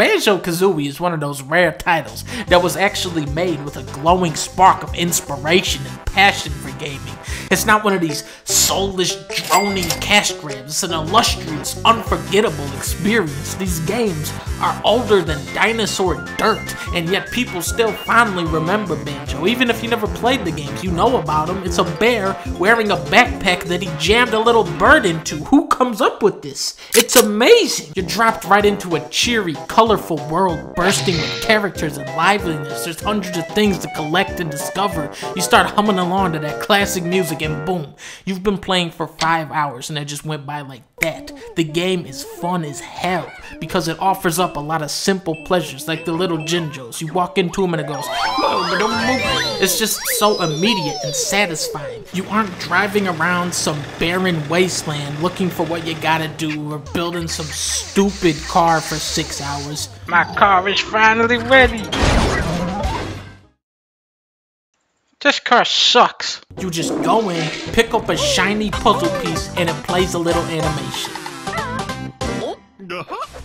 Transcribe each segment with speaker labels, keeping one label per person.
Speaker 1: Banjo Kazooie is one of those rare titles that was actually made with a glowing spark of inspiration and passion for gaming. It's not one of these soulless, droning cash grabs. It's an illustrious, unforgettable experience. These games are older than dinosaur dirt, and yet people still fondly remember Banjo. Even if you never played the games, you know about him. It's a bear wearing a backpack that he jammed a little bird into. Who comes up with this? It's amazing. You're dropped right into a cheery, colorful world bursting with characters and liveliness. There's hundreds of things to collect and discover. You start humming along to that classic music and boom, you've been playing for five hours and it just went by like that. The game is fun as hell because it offers up a lot of simple pleasures like the little Jinjos. You walk into them and it goes, it's just so immediate and satisfying. You aren't driving around some barren wasteland looking for what you gotta do or building some stupid car for six hours.
Speaker 2: My car is finally ready. This car sucks.
Speaker 1: You just go in, pick up a shiny puzzle piece, and it plays a little animation.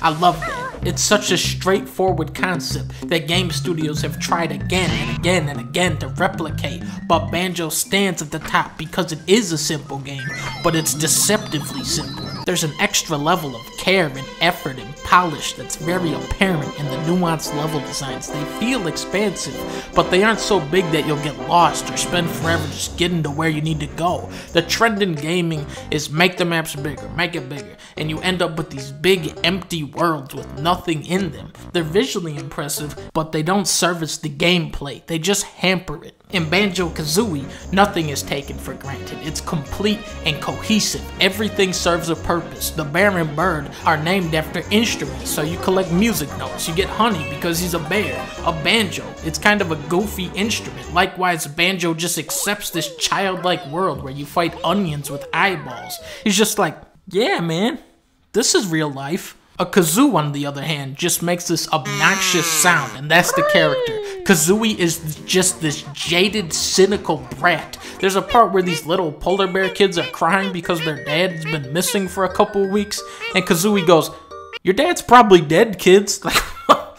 Speaker 1: I love that. It's such a straightforward concept that game studios have tried again and again and again to replicate, but Banjo stands at the top because it is a simple game, but it's deceptively simple. There's an extra level of care and effort and polish that's very apparent in the nuanced level designs. They feel expansive, but they aren't so big that you'll get lost or spend forever just getting to where you need to go. The trend in gaming is make the maps bigger, make it bigger, and you end up with these big empty worlds with nothing in them. They're visually impressive, but they don't service the gameplay, they just hamper it. In Banjo Kazooie, nothing is taken for granted. It's complete and cohesive. Everything serves a purpose. The bear and bird are named after instruments, so you collect music notes. You get honey because he's a bear. A banjo, it's kind of a goofy instrument. Likewise, Banjo just accepts this childlike world where you fight onions with eyeballs. He's just like, yeah, man, this is real life. A kazoo, on the other hand, just makes this obnoxious sound, and that's the character. Kazooie is just this jaded, cynical brat. There's a part where these little polar bear kids are crying because their dad's been missing for a couple weeks, and Kazooie goes, Your dad's probably dead, kids. Like,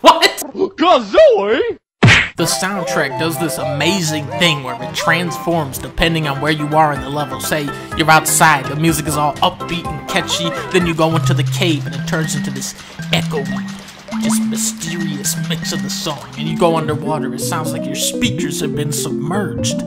Speaker 1: what?
Speaker 3: Kazooie?
Speaker 1: The soundtrack does this amazing thing where it transforms depending on where you are in the level. Say you're outside, the music is all upbeat and catchy, then you go into the cave and it turns into this echoey, just mysterious mix of the song. And you go underwater, it sounds like your speakers have been submerged.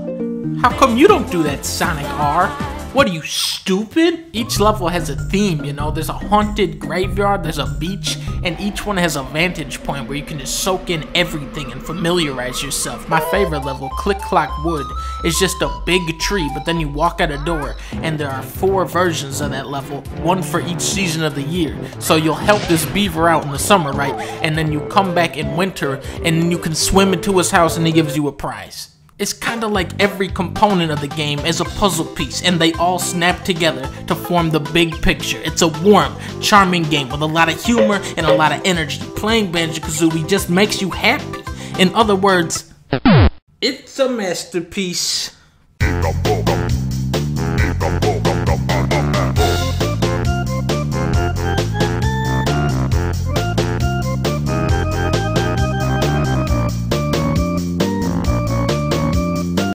Speaker 1: How come you don't do that, Sonic R? What are you, stupid? Each level has a theme, you know? There's a haunted graveyard, there's a beach, and each one has a vantage point where you can just soak in everything and familiarize yourself. My favorite level, Click Clock Wood, is just a big tree, but then you walk out a door, and there are four versions of that level, one for each season of the year. So you'll help this beaver out in the summer, right? And then you come back in winter, and you can swim into his house, and he gives you a prize. It's kinda like every component of the game is a puzzle piece and they all snap together to form the big picture. It's a warm, charming game with a lot of humor and a lot of energy. Playing Banjo-Kazooie just makes you happy. In other words, it's a masterpiece.